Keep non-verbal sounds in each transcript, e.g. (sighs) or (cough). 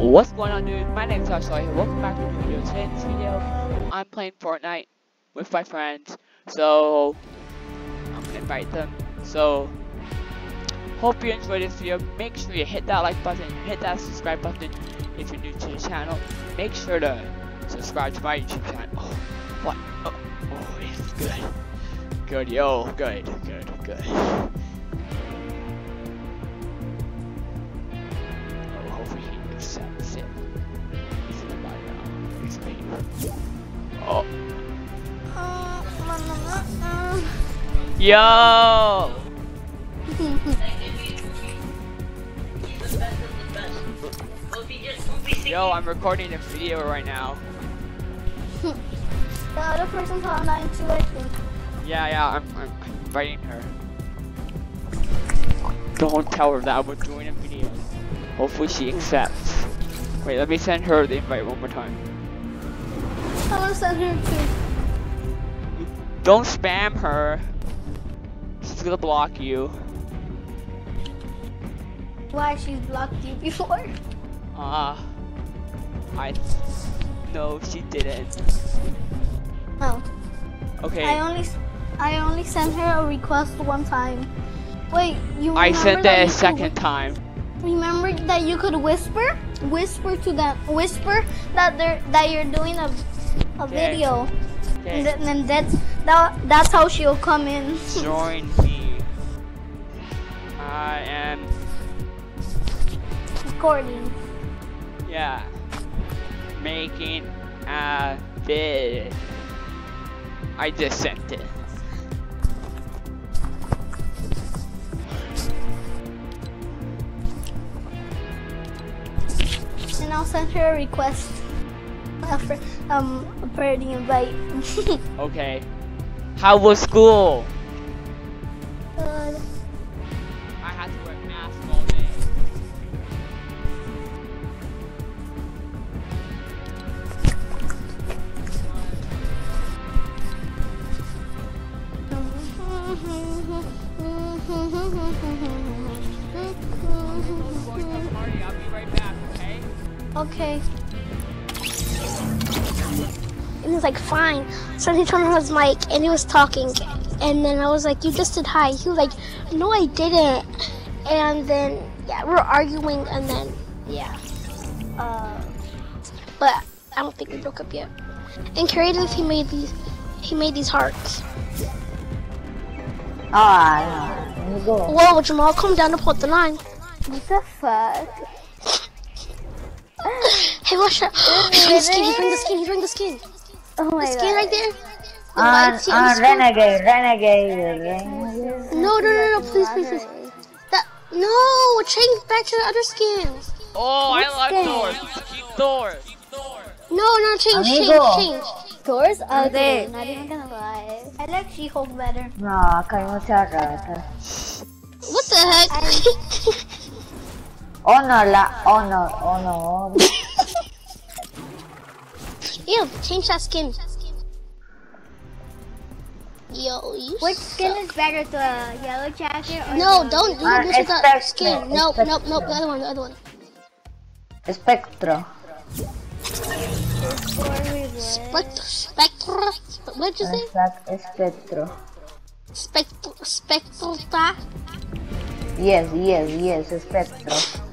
What's going on dude? My name is here. Welcome back to new video. Today in this video, I'm playing Fortnite with my friends. So, I'm gonna invite them. So, hope you enjoyed this video. Make sure you hit that like button, hit that subscribe button if you're new to the channel. Make sure to subscribe to my YouTube channel. Oh, what? Oh, oh it's good. Good, yo. Good, good, good. Oh, Oh. Yo! Yo, I'm recording a video right now. The other person's online too, I think. Yeah, yeah, I'm, I'm inviting her. Don't tell her that we're doing a video. Hopefully she accepts. Wait, let me send her the invite one more time. I want her to. Don't spam her. She's gonna block you. Why she's blocked you before? Ah. I. No, she didn't. No. Okay. I only, I only sent her a request one time. Wait, you I sent that it a second time. Remember that you could whisper, whisper to them, whisper that they're that you're doing a, a Okay. video, Okay. and, then, that's that that's how she'll come in. Join (laughs) me. I am. Recording. Yeah. Making a vid. I just sent it. And I'll send her a request. Um, for the invite. (laughs) Okay. How was school? He turned on his mic and he was talking. And then I was like, you just said hi. He was like, no, I didn't. And then, yeah, we are arguing and then, yeah. Uh, but I don't think we broke up yet. And creative, he made these, he made these hearts. Ah, no. Let me go. Whoa, Jamal, come down to put the line. What the fuck? Hey, watch that. (gasps) he's the skin, he's wearing the skin, he's wearing the skin. Oh my The skin god. right there. Uh, the On, white tee and the on. Renegade, Renegade, Renegade. No, no, no, no, please, please, please. That no, change back to the other skins. Oh, I like skin? Thor. Keep Thor. No, no, change, Amigo. change, change. Thor's ugly, Not even gonna lie. I like She-Hulk better. No, kayo mo siya rata. What the heck? (laughs) Honor la, honor, honor. (laughs) Ew, change that skin. Yo, you Which suck. skin is better, the yellow jacket or No, the... don't do Uh, this with that skin. no, No, no, expect- the other one, the other one. Spectro. Spectre, Spectre, what'd you say? Exact, Spectro. Spectre, Spectre. Yes, yes, yes, Spectro.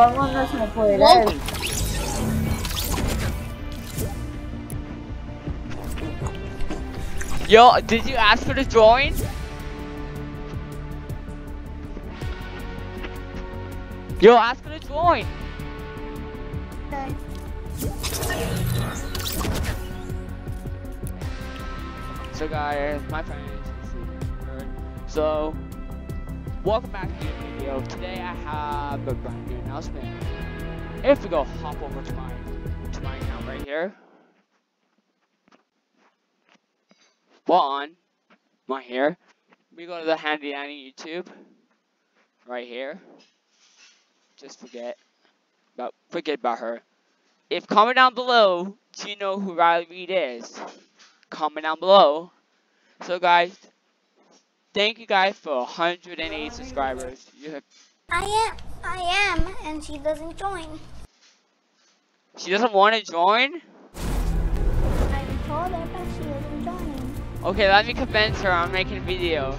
Whoa. Yo, did you ask for to join? Yo, ask for to join. Okay. So guys, my friend is So, welcome back to the video. Today I have a brand new announcement. if we go hop over to my to my account right here. Well on my here. We go to the Handy Annie YouTube. Right here. Just forget about forget about her. If comment down below, do you know who Riley Reed is? Comment down below. So guys, thank you guys for 108 subscribers. You have I am. I am, and she doesn't join. she doesn't want to join? I told her, but she isn't joining. Okay, let me convince her I'm making a video.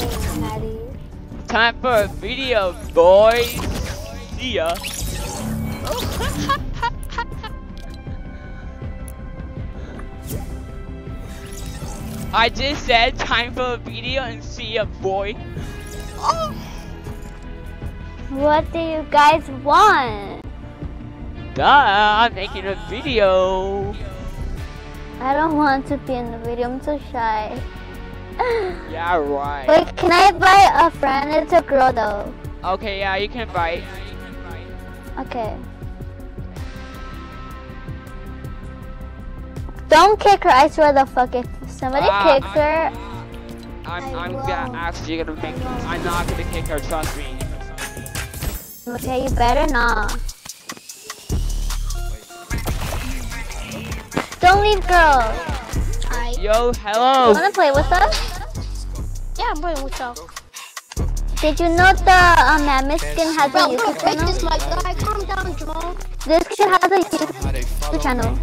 Oh, Time for a video, boys. See ya. (laughs) I just said time for a video and see ya, boy. Oh. What do you guys want? Duh, I'm making a video. I don't want to be in the video. I'm so shy. (sighs) Yeah, right. Wait, can I invite a friend? It's a girl though. Okay, yeah, you can invite. Okay. Don't kick her, I swear the fuck if somebody Ah, kicks her, I'm, I I'm will. gonna actually gonna make. I'm not gonna kick her. Trust me. okay, you better not. Don't leave, girl. I Yo, You hello. wanna play with us? yeah, I'm playing with y'all. Did you know the um, Mammoth skin has a Bro, bro, YouTube break channel? this mic. Guy, calm down, Jamal. This kid has a YouTube channel.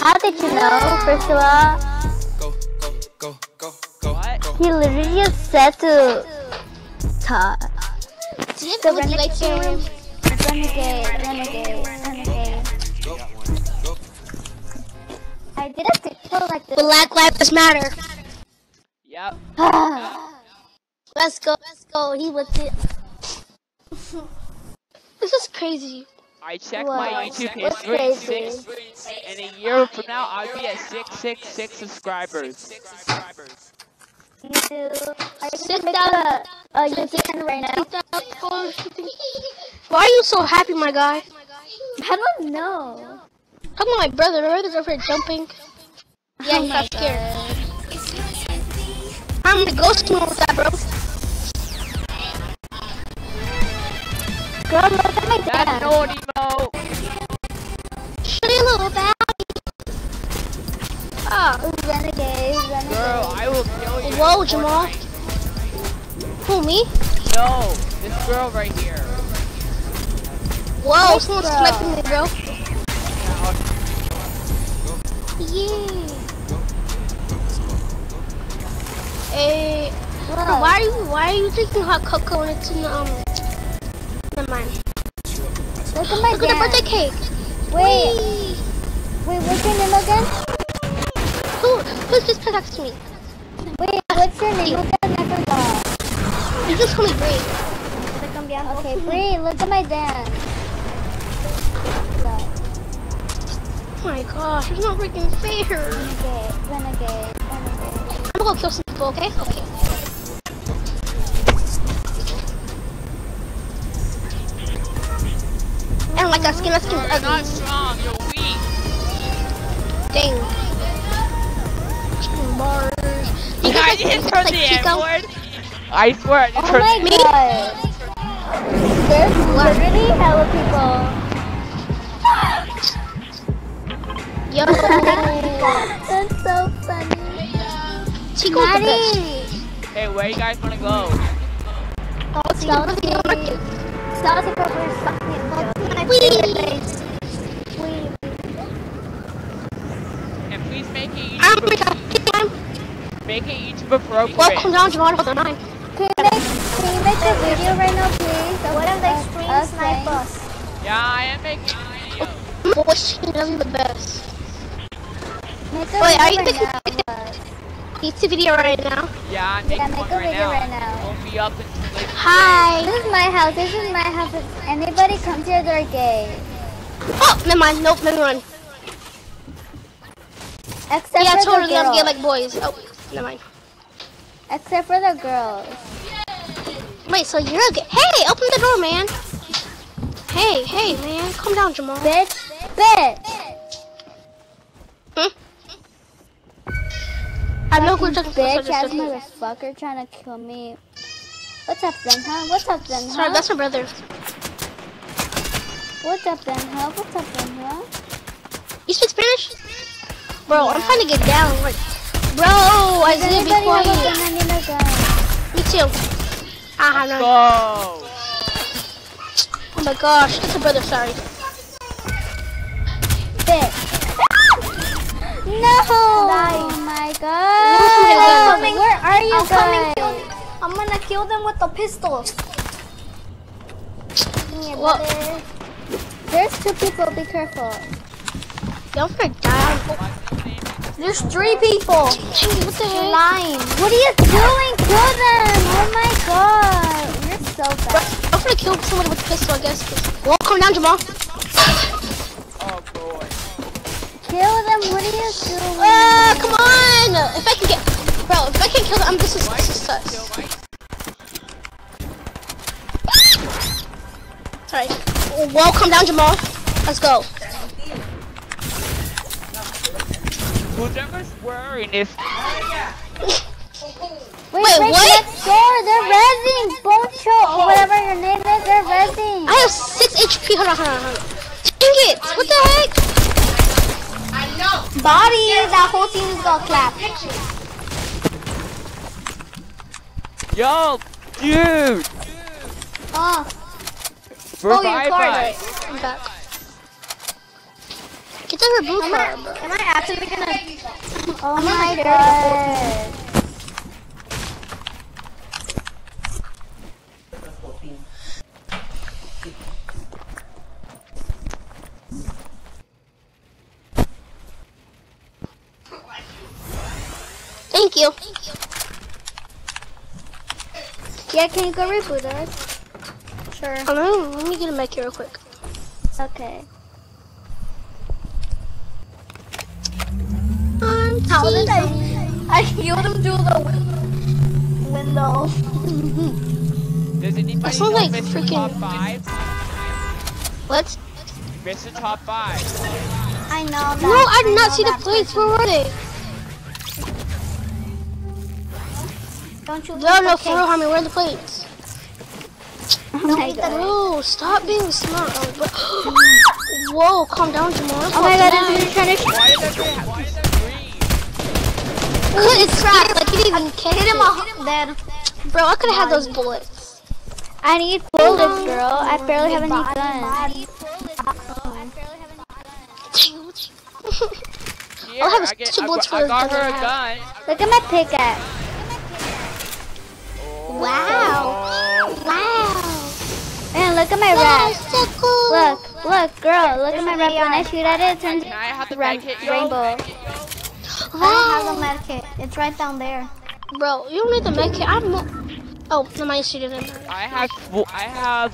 How did you know? First of all, What? he literally just said to talk. Do you have The would you like to renegade, renegade, renegade, renegade. I did a TikTok like this. Black Lives Matter. Yep. (sighs) Let's go. Let's go. He was it. (laughs) this is crazy. I checked my YouTube What's history. crazy? Six, and a year from now, I'll be at six, six, six subscribers. You do. Are you Sit gonna make down. a, a YouTube channel right now? Why are you so happy, my guy? I don't know. How about my brother? My brother's over here jumping. Oh yeah, he got scared. I'm the ghost mode with that, bro. Girl, look at my That's naughty Whoa, Jamal. Who me? No, this girl right here. Whoa, someone's girl? sniping me, bro. Yeah. Hey, bro, why are you why are you drinking hot cocoa when it's in the um? Never mind. Look at my Look at the birthday cake. Wait, Whee! wait, what's your name again? Who who's just text me? Wait, what's your name again? I forgot. You just call me Bree. Okay, Bree, look at my dance. Oh my gosh, it's not freaking fair. Renegade, renegade, renegade. I'm gonna go kill some people, okay? Okay. I don't like that skin. That skin's you're not ugly. strong. You're weak. Dang. Chicken bars. I didn't like, turn like the Chico? N word. I swear, I didn't Oh turn my the god. There's literally hella people. Yo. (laughs) That's so funny. Chico's the Hey, where you guys wanna go? Oh, it's the birthday market. Salty pepper is fucking my Whee! favorite place. Wee. And please make it I'm YouTube, gonna make it YouTube appropriate. Welcome down to Model 9. Can you make, can you make a video right now, please? What if they stream snipe us? Yeah, I am making a video. Voice is the best. Make a Wait, are you video making right now. YouTube video right now? Yeah, I'm Yeah, making make one a right video now. right now. It won't be up until later. Hi. This is my house. This is my house. If anybody comes here, they're gay. Oh, never mind. Nope, never mind. Except Yeah, for totally. I'm gay like boys. Oh, never mind. Except for the girls. Wait, so you're a? Hey, open the door, man. Hey, hey, man, calm down, Jamal. Bitch. Bitch. Hmm? I know who took Bitch ass Sorry, motherfucker trying to kill me. What's up then, huh? What's up then, huh? that's my brother. What's up then, huh? What's up then, huh? You speak Spanish? Bro, I'm trying to get down. Like, bro, I Does didn't be anybody have quiet. gun? I need a gun. Me too. I have none. Go! Oh my gosh, that's a brother, sorry. Bitch. No! Oh my god! I'm coming. Where are you I'm coming. guys? I'm gonna kill them with the pistols. Yeah, Well- There's two people, be careful. Don't gonna die. There's three people. What the heck? Lying. What are you doing? Kill them! Oh my god. You're so bad. I'm gonna kill somebody with a pistol, I guess. Well, calm down, Jamal. Oh boy. Kill them. What are you doing? Ah, come on! If I can get, bro, if I can kill them, I'm this is this is sus. Sorry. Well, calm down, Jamal. Let's go. Whoever's worrying if Wait, Wait, wait, what? next door. They're rezzing. Boncho, or whatever your name is, they're rezzing. I have six HP. Hold on, hold on, hold on. Dang it! What the heck? I know! Body, that whole team is gonna clap. Yo, dude! Ah. Oh, Revive us! I'm back. Get the reboot card, bro. Am I actually gonna? Oh, oh my god. Thank you. Thank you. Yeah, can you go reboot us? Sure. Oh let me get a mic here real quick. Okay. I'm How did I? I healed him through the win- window. Does anybody sounds know like Mr. freaking- Top 5? What? Mr. Top 5. I know that. No, I did know not see the that plates. Where were they? Don't you? No, no, for real, homie. Where are the plates? Oh my stop being smart. Oh, bro. (gasps) (laughs) Whoa, calm down, Jamal. Oh my god, this dude trying to sh- Why is that Why is that green? Cause it's scared. Like, you didn't even catch Hit him it. off there. Bro, I could have had those bullets. I need bullets, girl. I barely have any guns. body. Dang, what- Here, I'll have I, get, two bullets got- for I got the her a gun. gun. Look at my pickaxe. Wow. Oh, Wow. And look at my Wow, rep. so cool. Look, look, girl, look at my rep. When I shoot at it, it turns I have the ra- kit, yo? rainbow. I have a (gasps) med kit. It's right down there. Bro, you don't need the med kit. I'm. Oh, no, my shit didn't. I have I have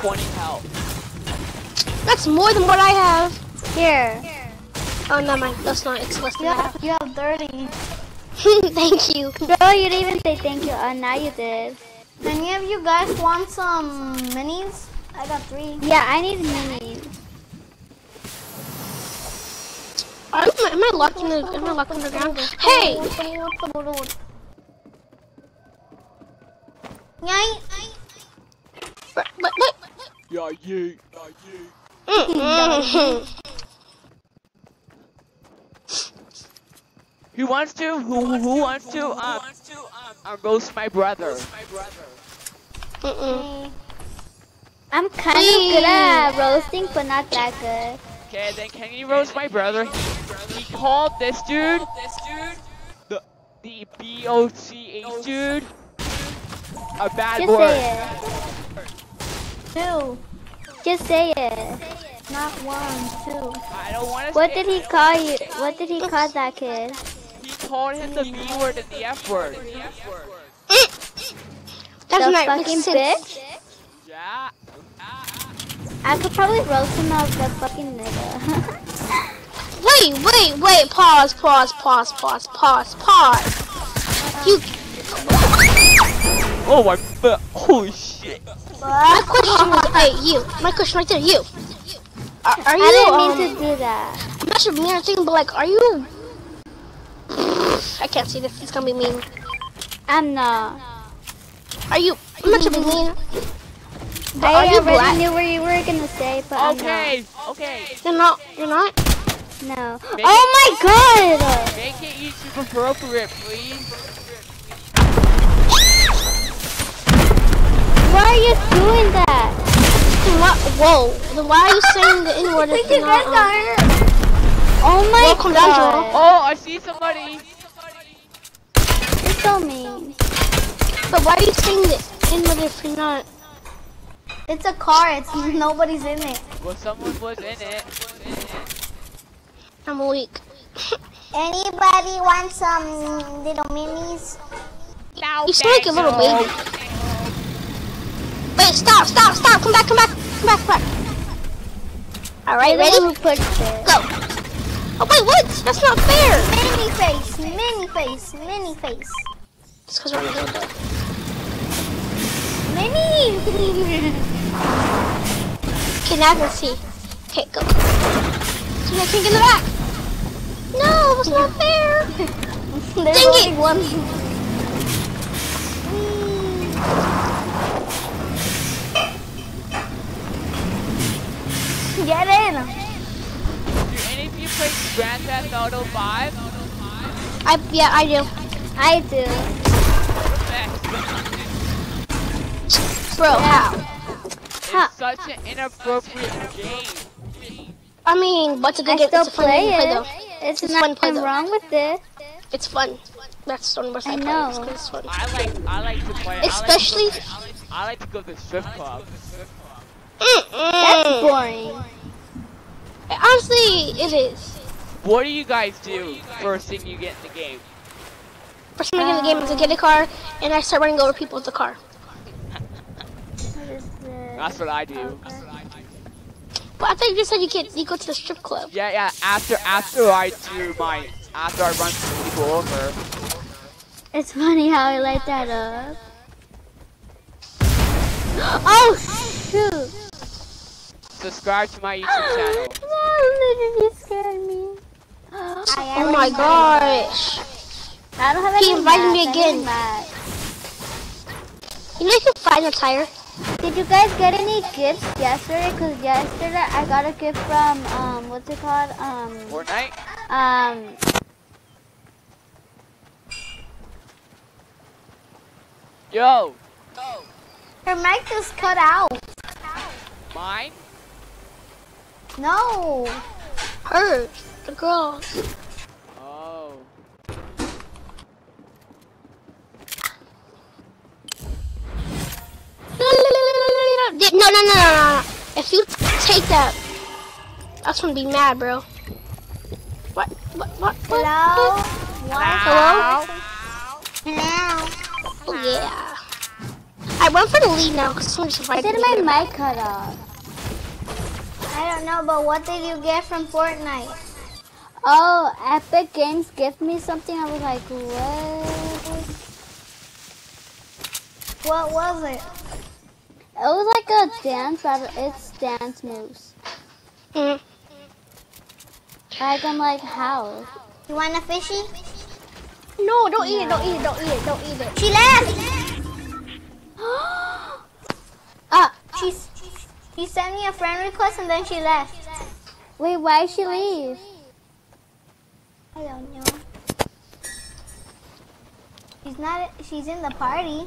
20 health. That's more than what I have. Here. Oh, no, mind. That's not. It's less than You that. have, you have 30. (laughs) Thank you. Bro, you didn't even say thank you. Uh, now you did. Any of you guys want some minis? I got three. Yeah, I need minis. Am I, am I locked in the? Am I locked in the ground? Hey! Yeah, yeah, yeah, yeah. Who wants to? Who who wants to? Um, um, roast my brother. Mm-mm. I'm kind of good at roasting, but not that good. Okay, then can you roast my brother? He, he called this dude, this dude, the the B O C H dude, a bad Just word. say it. Two. Just say it. Not one, two. I don't want to. What did he call you? What did he call that kid? He called him the B word and the F word. That's the not fucking makes bitch? Yeah. I could probably roast him as the fucking nigga. (laughs) Wait, wait, wait. Pause, pause, pause, pause, pause, pause. You. Oh my fuck! Holy shit! My question is, hey, you. My question right there, you. Are, are you? I didn't um, mean to do that. I'm not sure mean or thing, but like, are you? (sighs) I can't see this. It's gonna be mean. I'm not. Are you? I'm not sure be mean. But I are you already black? knew what you were gonna say, but I'm Okay, okay. You're not. You're not. not. No. Make Oh my god! Make it YouTube appropriate, please. Why are you doing that? What? Whoa. Then why are you saying the N word (laughs) if you're not? Um, Oh my Welcome down, god! Oh, I see somebody. You're so mean. but why are you saying the N word if you're not? It's a car. It's nobody's in it. Well, someone was in it. I'm weak. (laughs) Anybody want some little minis? Now, You sound like a little baby. Wait, stop, stop, stop. Come back, come back, come back, come back. All right, ready? Who pushed it? Go. Oh wait, what? That's not fair. Mini face, mini face, mini face. It's because we're on the hill, though. Mini! (laughs) Okay, now I can see. Okay, go. So I can get in the back. No, that's not fair. (laughs) There's Dang only it. one. Hmm. Get in! Do any of you play Grand Theft Auto 5? I yeah, I do. I do. Bro, how? It's such an inappropriate game. I mean, what's it's a good I game. still It's a fun play game to play though. It's, It's fun play nothing though. wrong with it. It's fun. That's the only reason I, I know. It's 'cause it's fun. I like I like to play. Especially. I like to, I like to go to the strip club. That's boring. Honestly, it is. What do you guys do first thing you get in the game? First thing I get in the game is I um, get a car and I start running over people with the car. What is this? That's what I do. But I thought you just said you get you go to the strip club. Yeah, yeah. After after I do my after I run some people over. It's funny how I light that up. Oh shoot! Subscribe to my YouTube channel. (gasps) No, you scared me. Oh my gosh. I don't have He invited me again. You know you can find a tire. Did you guys get any gifts yesterday? Cause yesterday I got a gift from um what's it called um Fortnite. um Yo, her mic is cut out. mine. No. Her, the girl. Oh. (laughs) no, no, no, no, no. If you take that, that's gonna be mad, bro. What? What? What? what? Hello? Hello? Hello? Hello? Oh, yeah. I went for the lead now because someone's fighting. Why did my mic cut off? I don't know, but what did you get from Fortnite? Oh, Epic Games gave me something. I was like, what? What was it? It was like a dance battle. It's dance moves. Mm. Like I'm like, how? You want a fishy? No, don't eat it. Don't eat it. Don't eat it. Don't eat it. She left. (gasps) (gasps) Ah, she's she sent me a friend request and then she left. Wait, why did she leave? I don't know. She's not. She's in the party.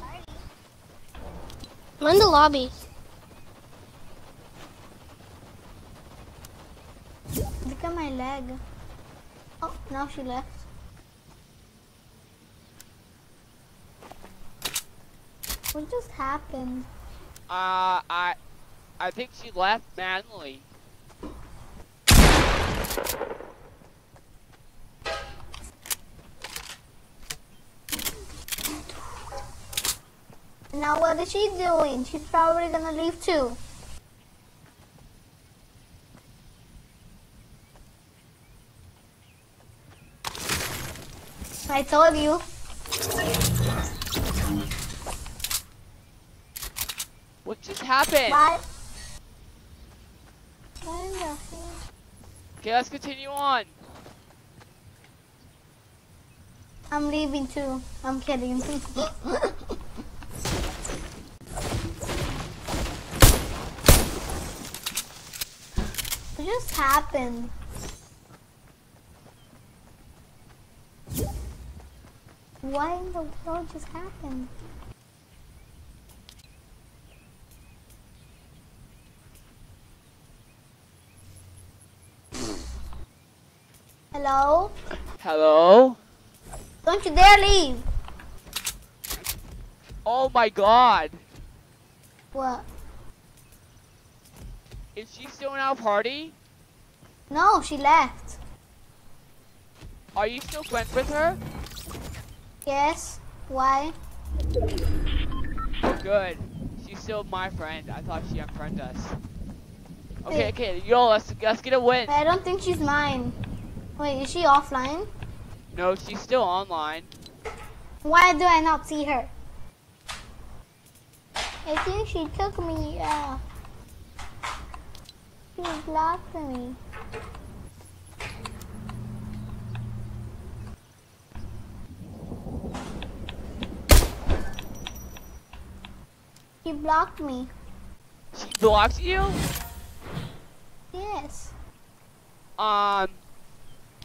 I'm in the lobby. Look at my leg. Oh, now she left. What just happened? Uh, I, I think she left manually. Now what is she doing? She's probably gonna leave too. I told you. What just happened? Bye. What in the hell? Okay, let's continue on. I'm leaving too. I'm kidding. (laughs) just happened? What in the world just happened? Hello? Hello? Don't you dare leave! Oh my god. What? Is she still in our party? No, she left. Are you still friends with her? Yes. Why? Good. She's still my friend. I thought she unfriended us. Okay, Hey. okay, yo, let's let's get a win. I don't think she's mine. Wait, is she offline? No, she's still online. Why do I not see her? I think she took me uh She blocked me. She blocked me. She blocked you? Yes. Um,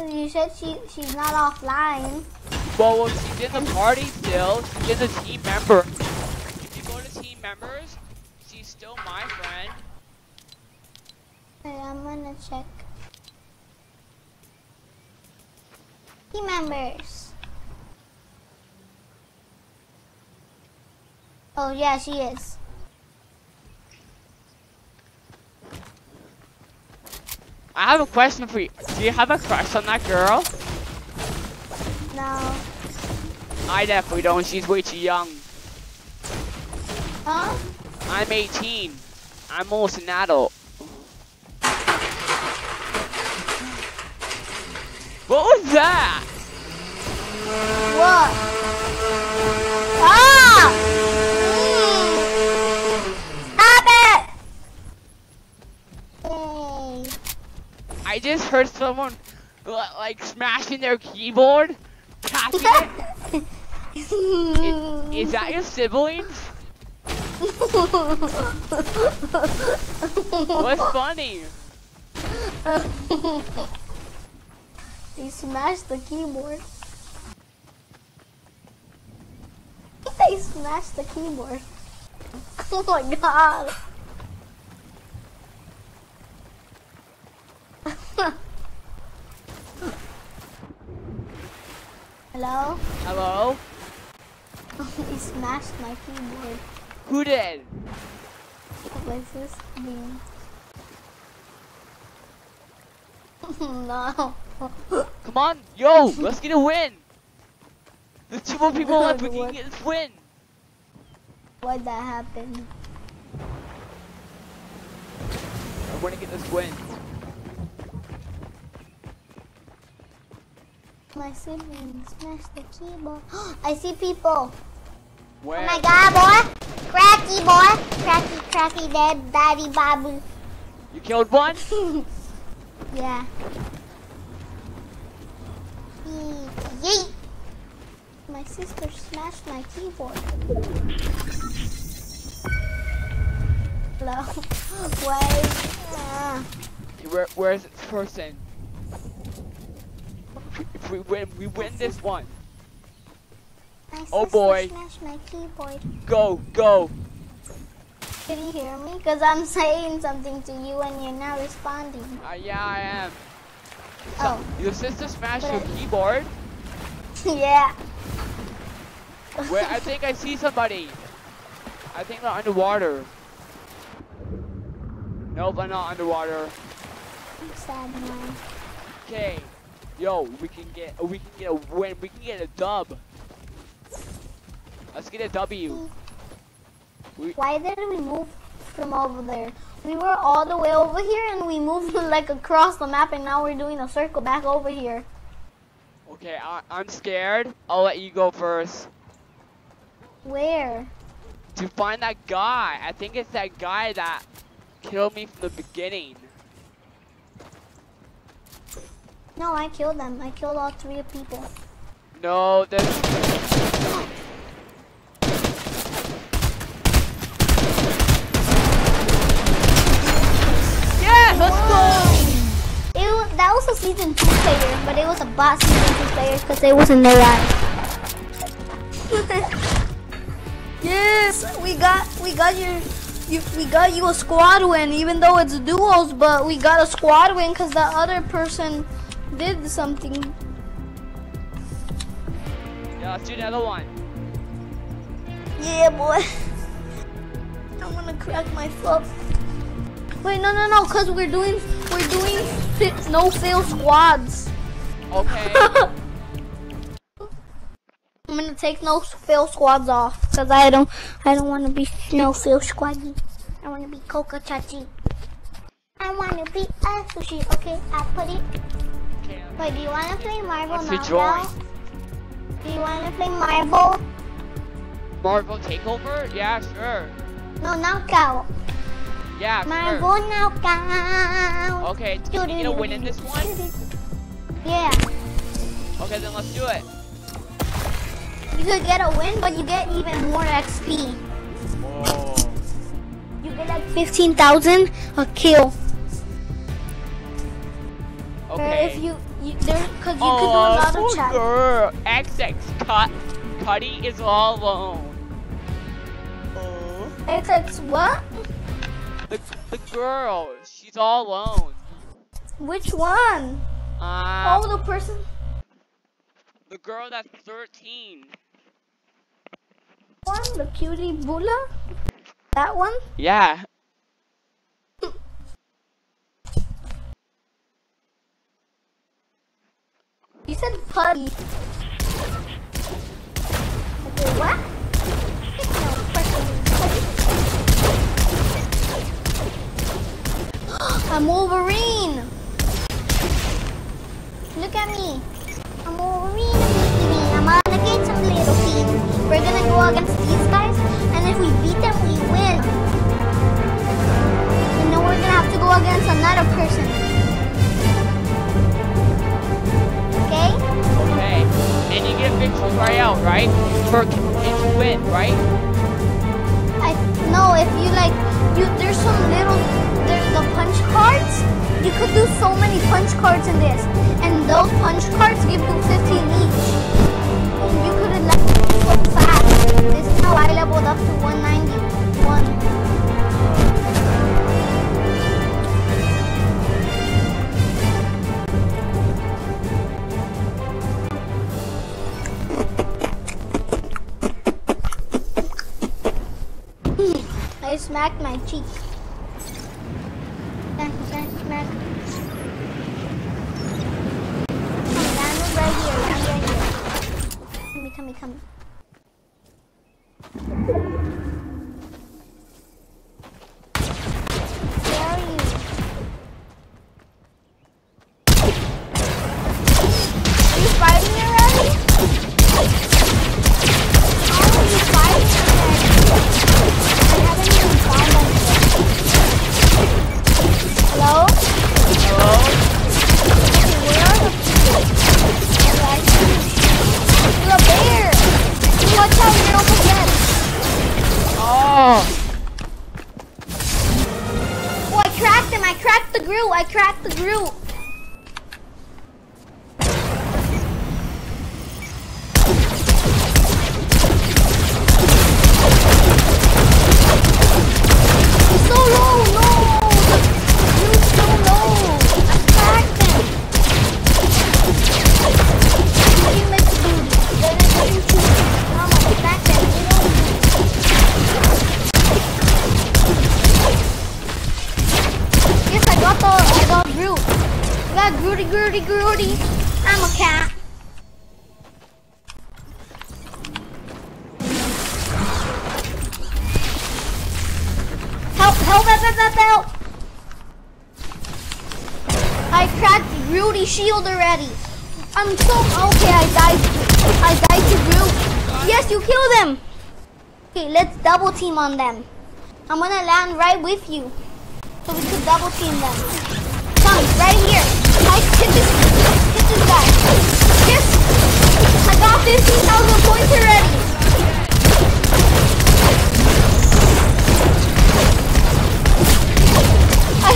You said she she's not offline. well, well, she's in the party still. She's a team member. If you go to team members, she's still my friend. Wait, I'm gonna check. Team members. Oh yeah, she is. I have a question for you. Do you have a crush on that girl? No. I definitely don't. She's way too young. Huh? I'm 18. I'm almost an adult. What was that? What? Ah! Mm. Stop it! Yay. I just heard someone like smashing their keyboard, tapping it. Is, (laughs) is that your siblings? What's funny? (laughs) He smashed the keyboard. He smashed the keyboard. Oh my god. (laughs) Hello? Hello? (laughs) he smashed my keyboard. Who did? What is this mean? (laughs) no. (laughs) Come on, yo, let's get a win. There's two more people (laughs) left. We can What? get this win. Why'd that happen? I want to get this win. My siblings smashed the keyboard. (gasps) I see people. Where? Oh my god, boy! Cracky, boy! Cracky, cracky, dead, daddy, babu. You killed one? (laughs) yeah. Yeet! My sister smashed my keyboard. Hello? (laughs) Wait. Ah. Where, where's this person? If we win, we win this one. My Oh, boy. smashed my keyboard. Go, go. Can you hear me? Because I'm saying something to you and you're not responding. Uh, yeah, I am. So, Oh. Your sister smashed But your I- keyboard? (laughs) yeah. Where I think I see somebody. I think they're underwater. Nope, I'm not underwater. Sad man. Okay. Yo, we can get we can get a win. We can get a dub. Let's get a W. Hmm. Why did we move from over there? We were all the way over here and we moved (laughs) like across the map and now we're doing a circle back over here. Okay, I, I'm scared. I'll let you go first. Where? to find that guy. I think it's that guy that killed me from the beginning. No, I killed them. I killed all three people. No, there's. Season two player, but it was a bot season two player because it was an AI. (laughs) yes, we got we got your you, we got you a squad win, even though it's duos, but we got a squad win because the other person did something. Yeah, let's do another one. Yeah, boy. (laughs) I'm gonna crack my foot. Wait, no, no, no, cause we're doing we're doing no fail squads. Okay. (laughs) I'm gonna take no fail squads off, cause I don't I don't want to be no fail squaddy. I want to be Coca Chachi. I want to be a sushi. Okay, I'll put it. okay. Wait, do you want to play Marvel What's the Knockout? Do you want to play Marvel? Marvel Takeover? Yeah, sure. No, Knockout. Yeah, Marvel Knockout. sure. Okay, can you get a win in this one? Yeah. Okay, then let's do it. You could get a win, but you get even more XP. Oh. You get like 15,000 a kill. Or Okay. if you, you there, cause you oh, could do a lot poor of chat. girl. XX cut. Cuddy is all alone. Oh. It's like what? The the girl, she's all alone. Which one? Um, oh, the person. the girl that's 13. One, the cutie Bula. That one. Yeah. You said putty. Okay, what? No, person putty. I'm Wolverine. Look at me. I'm Wolverine. I'm gonna get some little feet. We're gonna go against these guys, and if we beat them, we win. And then we're gonna have to go against another person. Okay? Okay. And you get victory royale, right? For if you win, right? I no, if you like, you there's some little there's the punch cards. You could do so many punch cards in this, and those punch cards give you 15 each. And you could level so fast. This is how I leveled up to 191. Hmm, I smacked my cheek. Help, help, help. I cracked Rudy's shield already. I'm so, okay, I died. I died to Groot. Yes, you killed them. Okay, let's double team on them. I'm gonna land right with you. So we could double team them. Come, right here. Mike, hit this, hit this guy. Yes! I got 15,000 points already.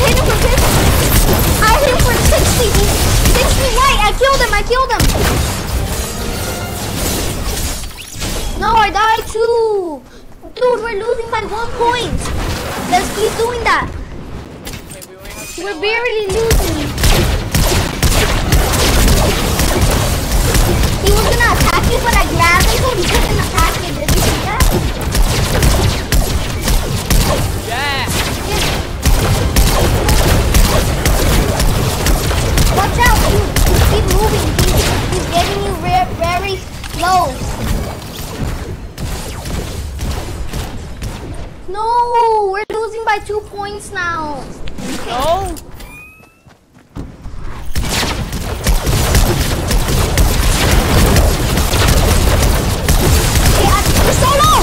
Hit him for 50. I hit him for 60. 60 white. I killed him. I killed him. No, I died too. Dude, we're losing by one point. Let's keep doing that. We're barely losing. He was gonna attack you, but I grabbed him so he couldn't Keep moving. He's, he's getting you re- very low. No, we're losing by two points now. No. Yeah, we're so low.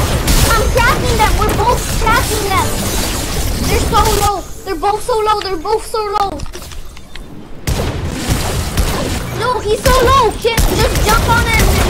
I'm cracking them. We're both cracking them. They're so low. They're both so low. They're both so low. He's so low. Kill, just jump on him.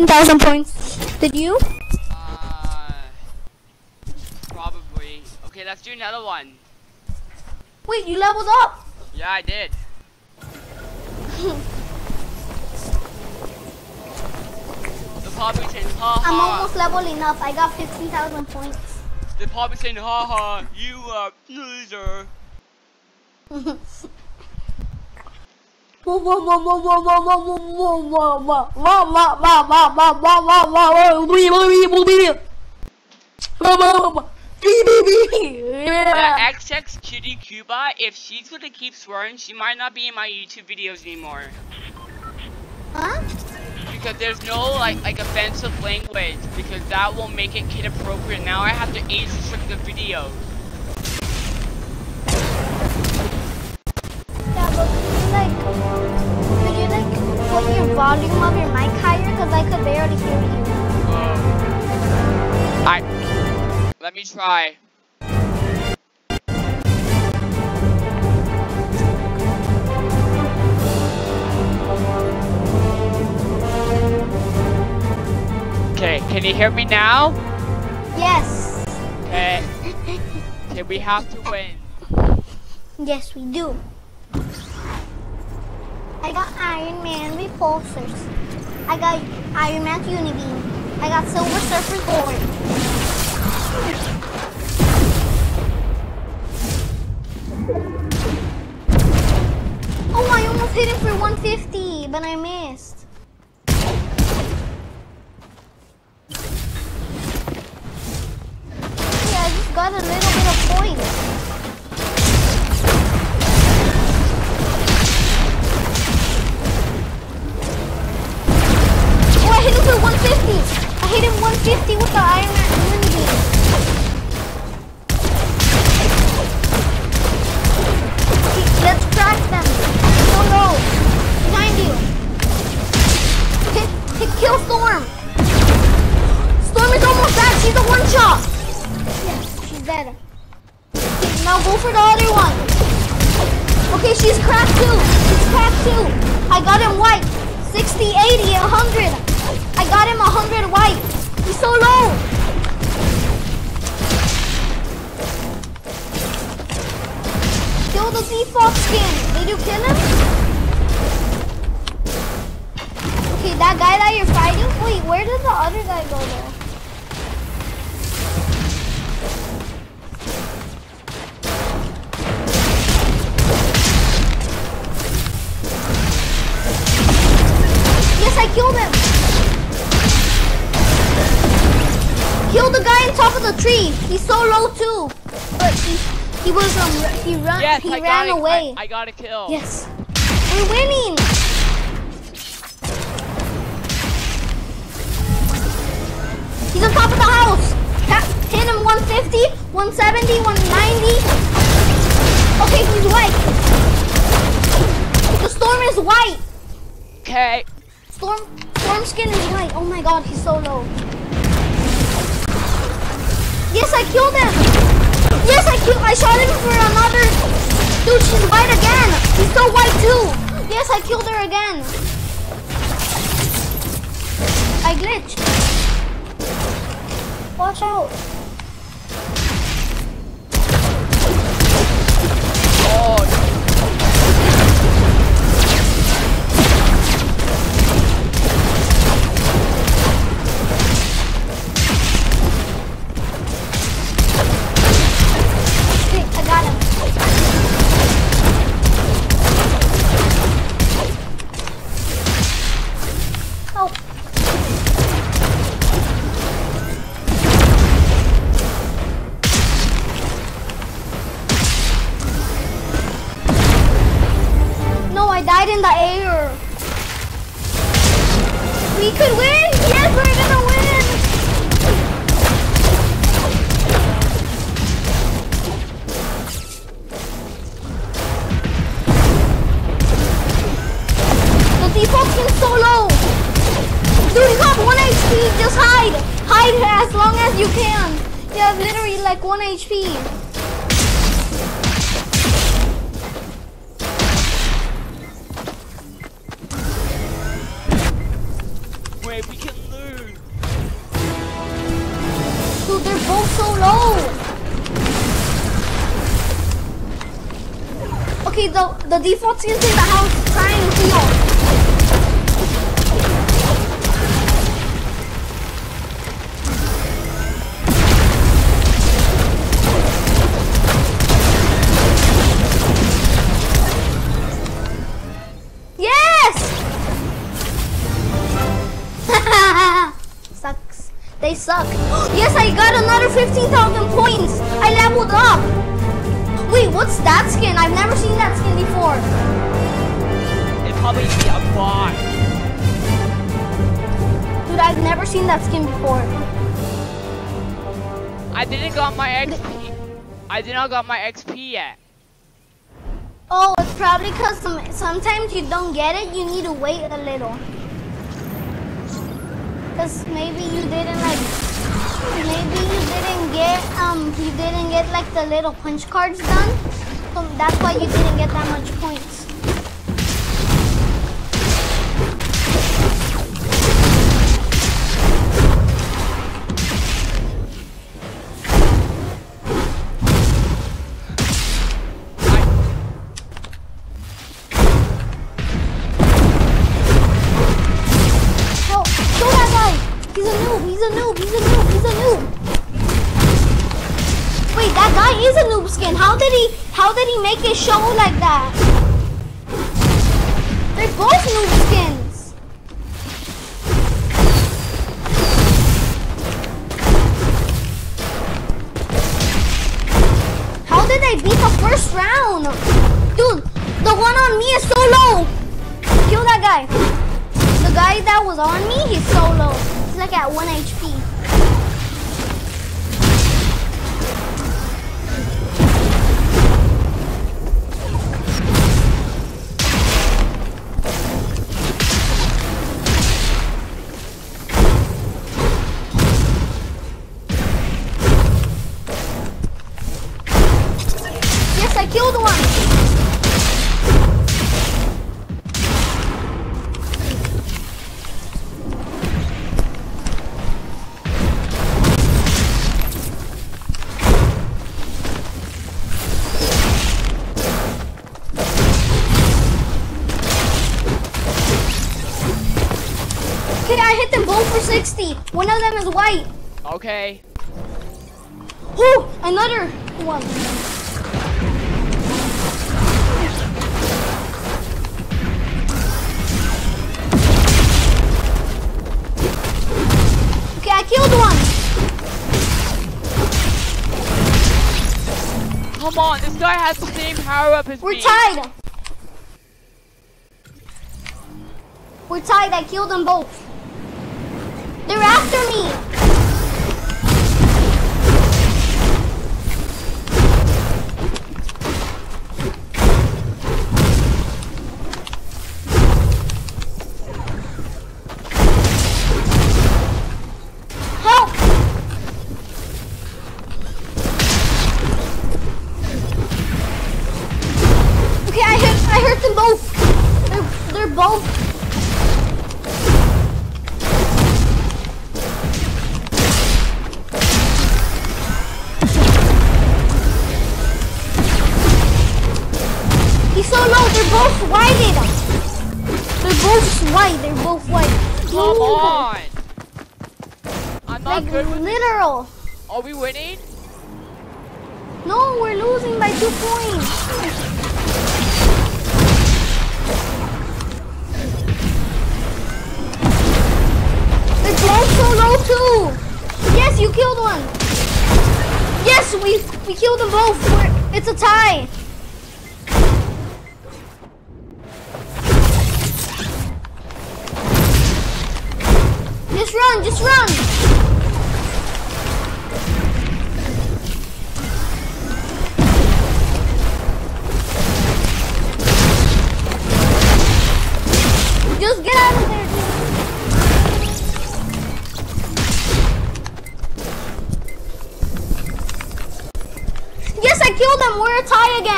15,000 points. Did you? Uh, probably. Okay, let's do another one. Wait, you leveled up. Yeah, I did. (laughs) The probably saying ha I'm almost level enough. I got 15,000 points. The probably saying ha ha. You are loser. (laughs) XX Cutie Cuba, if she's gonna keep swearing, she might not be in my YouTube videos anymore. Huh? Because there's no like like offensive language because that will make it kid appropriate. Now I have to age restrict the videos. Like, could you like put your volume of your mic higher? Cause I could barely hear you. Um, I let me try. Okay, can you hear me now? Yes. Okay. Okay, we have to win. Yes, we do. I got Iron Man repulsors. I got Iron Man Unibeam. I got Silver Surfer Gold. Oh, I almost hit him for 150, but I missed. Yeah, I just got a little bit I ran got away. I, I got a kill. yes. We're winning. He's on top of the house. That, hit him 150, 170, 190. Okay, he's white. The storm is white. Okay. Storm Storm skin is white. Oh my god, he's so low. Yes, I killed him. Yes, I killed. I shot him for another. Dude, she's white again. He's so white too. Yes, I killed her again. I glitched. Watch out. Oh, Okay, the, the default skin's in the house trying to heal. Yes! (laughs) Sucks. They suck. yes, I got another 15,000 points. I leveled up. Wait, what's that skin? I've never seen that skin before. It probably be a bot. Dude, I've never seen that skin before. I didn't got my XP. I did not got my XP yet. Oh, it's probably because some, sometimes you don't get it. You need to wait a little. Because maybe you didn't like, maybe you didn't get, um, you didn't get like the little punch cards done. So that's why you didn't get that much points. A noob! Wait, that guy is a noob skin. How did he how did he make it show like that? They're both noob skins. How did I beat the first round? Dude, the one on me is so low. Kill that guy. The guy that was on me, he's so low. He's like at 1 HP. Both for 60. One of them is white. Okay. Whoo! Another one. Okay, I killed one. Come on, this guy has the same power up as me. We're tied. We're tied. I killed them both. They're after me.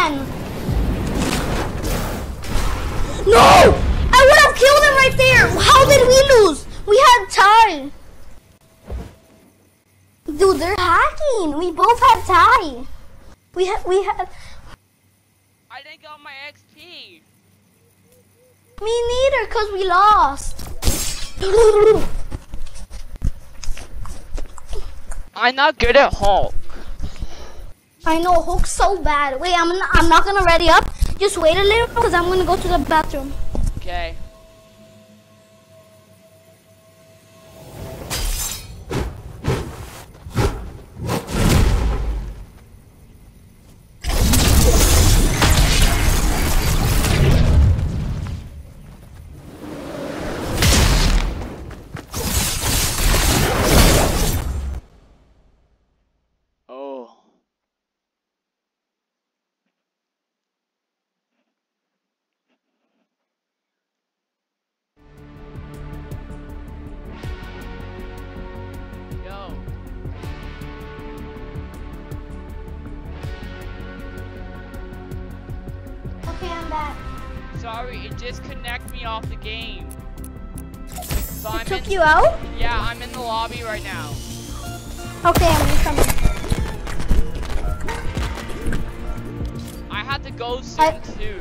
Again. No! I would have killed him right there. How did we lose? We had tie. Dude, they're hacking. We both had tie. We had we had I didn't get my XP. me neither cuz we lost. (laughs) I'm not good at Hulk. I know Hulk's so bad. Wait, I'm I'm not gonna ready up. Just wait a little because I'm gonna go to the bathroom. Okay. Me off the game. So It I'm took in, you out? Yeah, I'm in the lobby right now. Okay, I'm coming. I have to go soon I- too.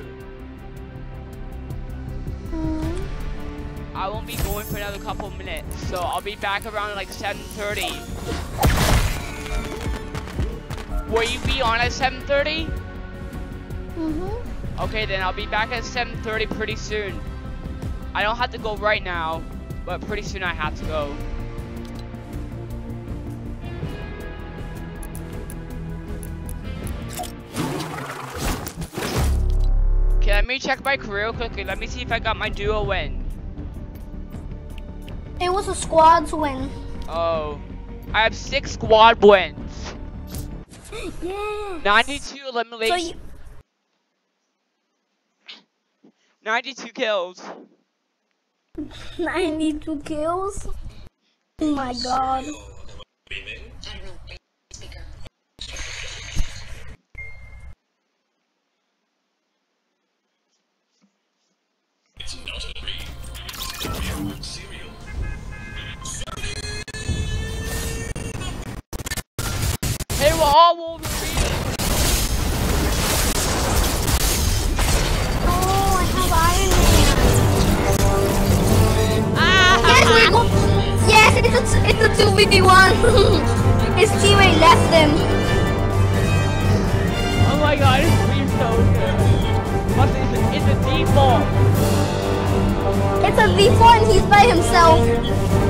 Hmm. I won't be going for another couple minutes, so I'll be back around like 7:30. Will you be on at 7:30? Mhm. Okay, then I'll be back at 7:30 pretty soon. I don't have to go right now, but pretty soon I have to go. Okay, let me check my career quickly. Let me see if I got my duo win. It was a squad's win. Oh, I have six squad wins, (gasps) Yeah. 92 So eliminations, you, 92 kills. (laughs) 92 kills. Oh my god. Hey, 1v1. (laughs) His teammate left him. Oh my god, this is so good. It's, it's a default. It's a v4 and he's by himself.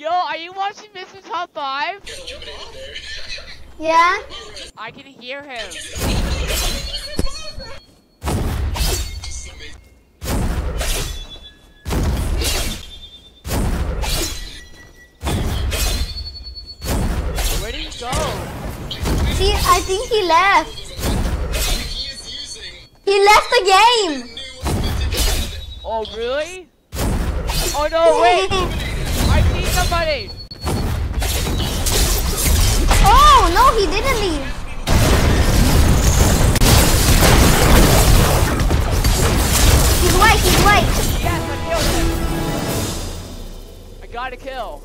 Yo, are you watching Mr. Top 5? Jump in there. Yeah. I can hear him. Where did he go? See, I think he left. he is using He left the game. Oh, really? Oh no, wait! (laughs) Somebody! Oh no, he didn't leave. He's white. He's white. Yes, I killed him! I got a kill.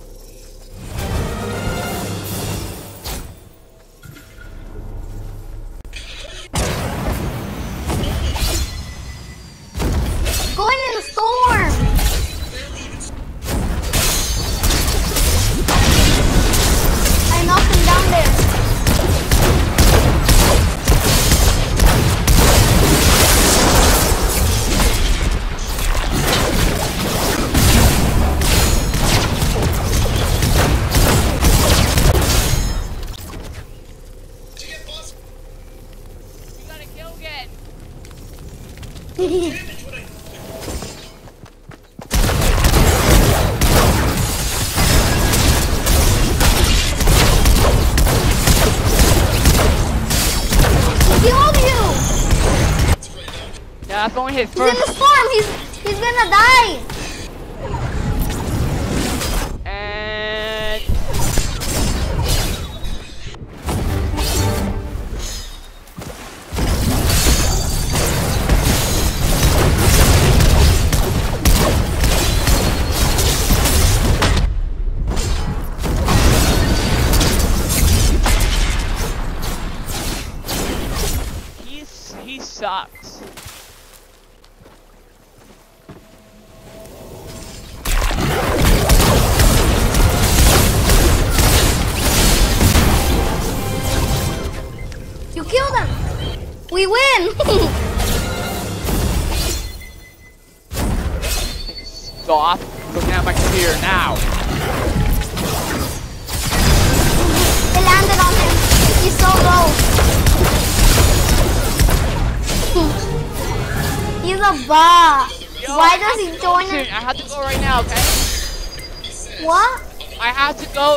Yeah, that's only his He's in the storm. He's he's gonna die.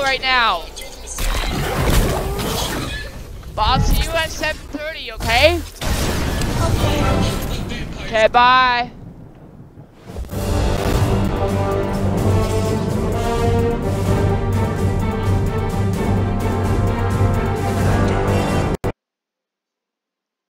Right now. But I'll see you at 7.30, okay? Okay. Okay, bye.